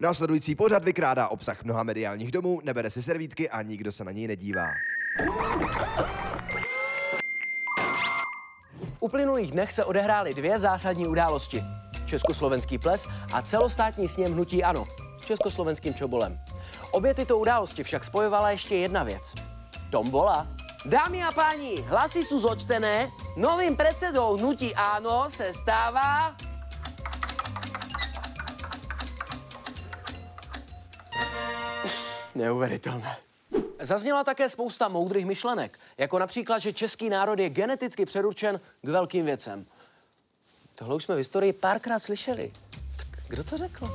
Následující pořad vykrádá obsah mnoha mediálních domů, nebere si servítky a nikdo se na něj nedívá. V uplynulých dnech se odehrály dvě zásadní události. Československý ples a celostátní sněm hnutí ANO s československým čobolem. Obě tyto události však spojovala ještě jedna věc. Tombola. Dámy a páni, hlasy jsou zočtené. Novým predsedou hnutí ANO se stává... Neuvěřitelné. Zazněla také spousta moudrých myšlenek, jako například, že český národ je geneticky předurčen k velkým věcem. Tohle už jsme v historii párkrát slyšeli. Tak kdo to řekl?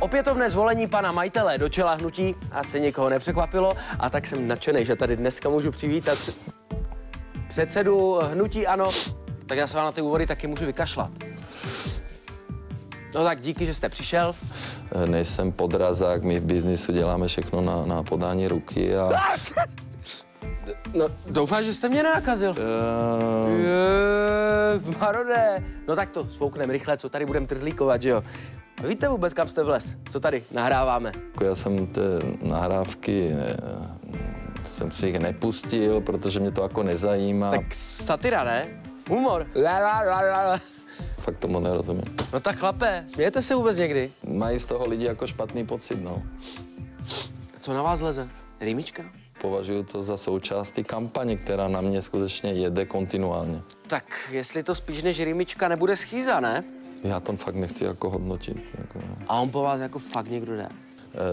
Opětovné zvolení pana majitele do čela hnutí asi nikoho nepřekvapilo a tak jsem nadšený, že tady dneska můžu přivítat před- předsedu hnutí ANO. Tak já se vám na ty úvody taky můžu vykašlat. No tak díky, že jste přišel. Eh, Nejsem podrazák, my v biznisu děláme všechno na, na podání ruky a... No, doufám, že jste mě nenakazil. Uh, Je, Marode. No tak to svoukneme rychle, co tady budeme trhlíkovat, že jo? A Víte vůbec, kam jste vles? Co tady nahráváme? já jsem ty nahrávky eh, jsem si jich nepustil, protože mě to jako nezajímá. Tak satira, ne? Humor. La, la, la, la. Fakt tomu nerozumím. No tak chlape, smějete se vůbec někdy? Mají z toho lidi jako špatný pocit, no. Co na vás leze? Rýmička? Považuji to za součást té kampaně, která na mě skutečně jede kontinuálně. Tak jestli to spíš než rýmička nebude schýza, ne? Já to fakt nechci jako hodnotit. Jako, A on po vás jako fakt někdo jde.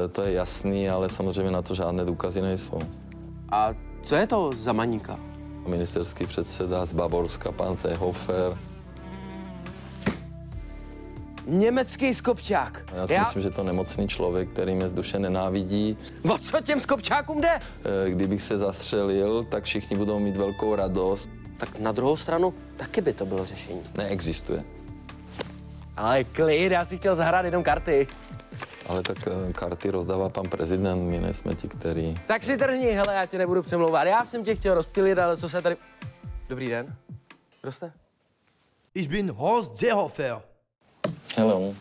e, to je jasný, ale samozřejmě na to žádné důkazy nejsou. A co je to za maníka? Ministerský předseda z Bavorska, pan Seehofer. Německý skopčák. Já si myslím, že to nemocný člověk, který mě z duše nenávidí. O co těm skopčákům jde? E, Kdybych se zastřelil, tak všichni budou mít velkou radost. Tak na druhou stranu taky by to bylo řešení. Neexistuje. Ale klid, já si chtěl zahrát jenom karty. Ale tak e, karty rozdává pan prezident, my nejsme ti, který... Tak si trhni, hele, já tě nebudu přemlouvat. Já jsem tě chtěl rozptýlit, ale co se tady... Dobrý den. Kdo jste? Ich bin Horst Seehofer. Hello.